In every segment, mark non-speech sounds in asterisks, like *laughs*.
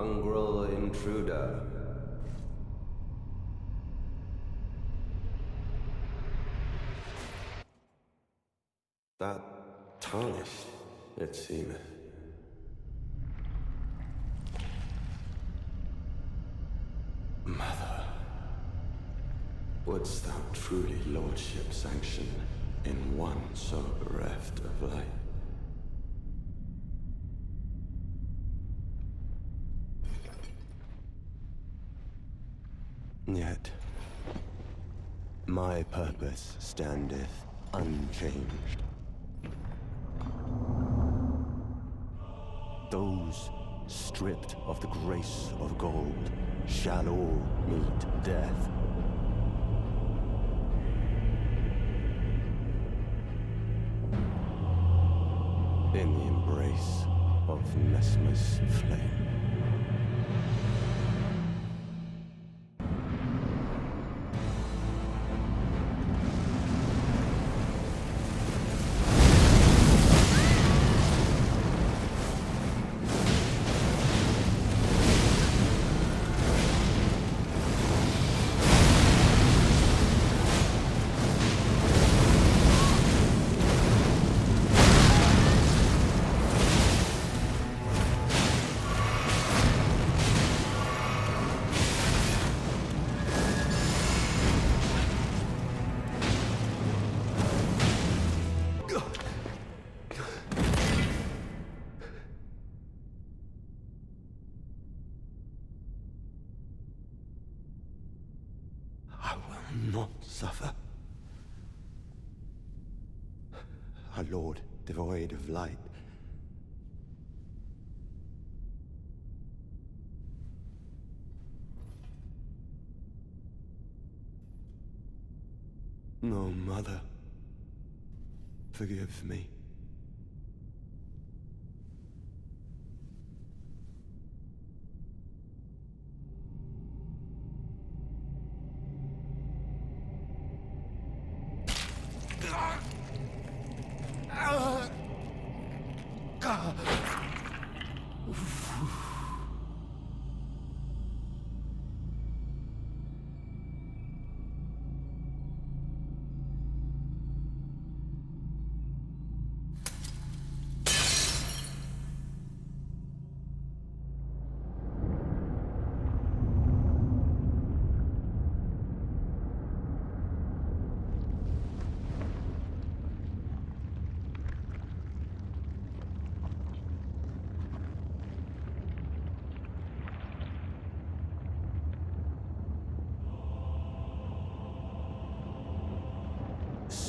mongrel intruder. That tarnished, it seemeth. Mother, wouldst thou truly lordship sanction in one so bereft of light? Yet, my purpose standeth unchanged. Those stripped of the grace of gold shall all meet death. In the embrace of Messmer's flame. I will not suffer. A lord devoid of light. No, mother. Forgive me.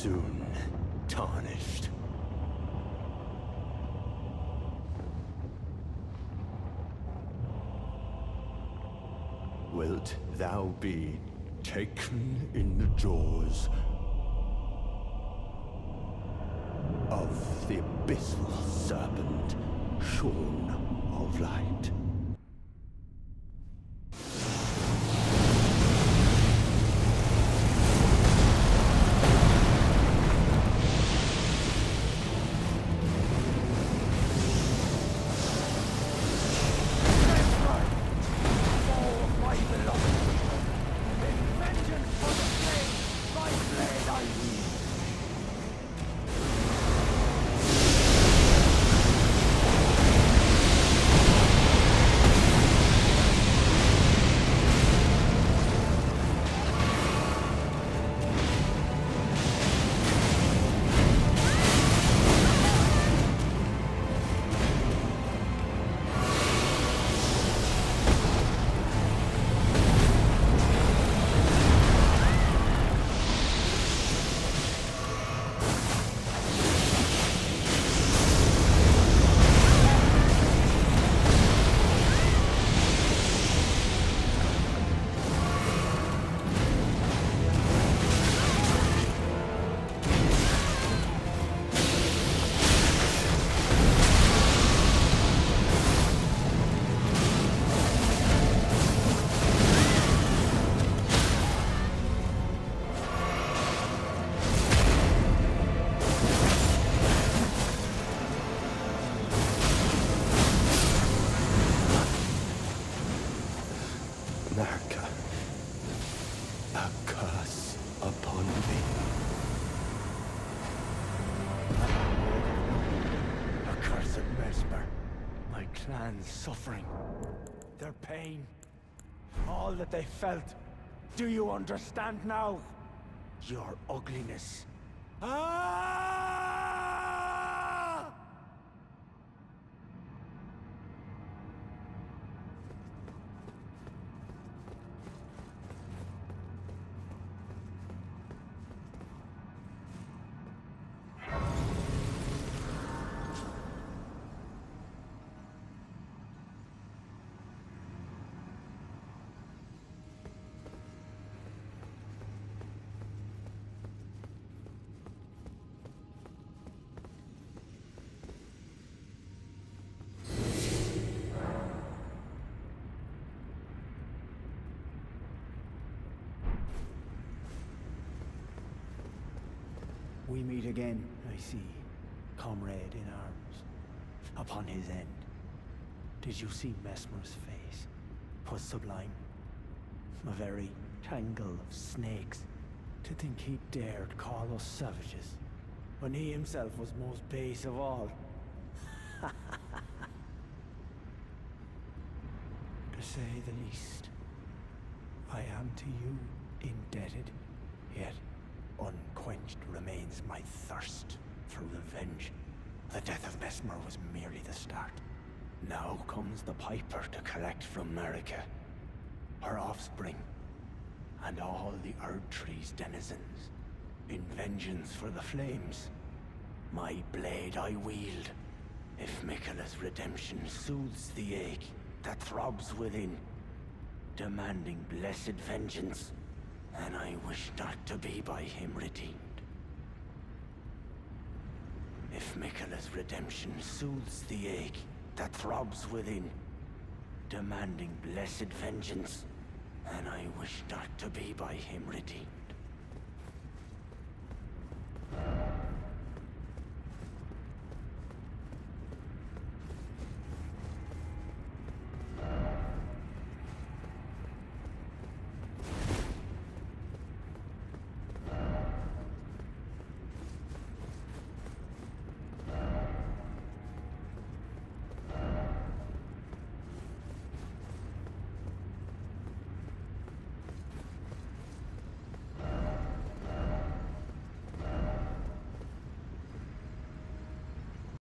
Soon tarnished. Wilt thou be taken in the jaws of the abyssal serpent, shorn of light? Clan's suffering. Their pain. All that they felt. Do you understand now? Your ugliness. Ah! We meet again, I see, comrade in arms, upon his end. Did you see Messmer's face? Was sublime. A very tangle of snakes. To think he dared call us savages, when he himself was most base of all. *laughs* to say the least, I am to you indebted, unquenched remains my thirst for revenge. The death of Messmer was merely the start. Now comes the Piper to collect from Marika, her offspring, and all the Erdtree's denizens, in vengeance for the flames. My blade I wield, if Miquella's redemption soothes the ache that throbs within, demanding blessed vengeance, then I wish not to be by him redeemed. If redemption soothes the ache that throbs within, demanding blessed vengeance, and I wish not to be by him redeemed.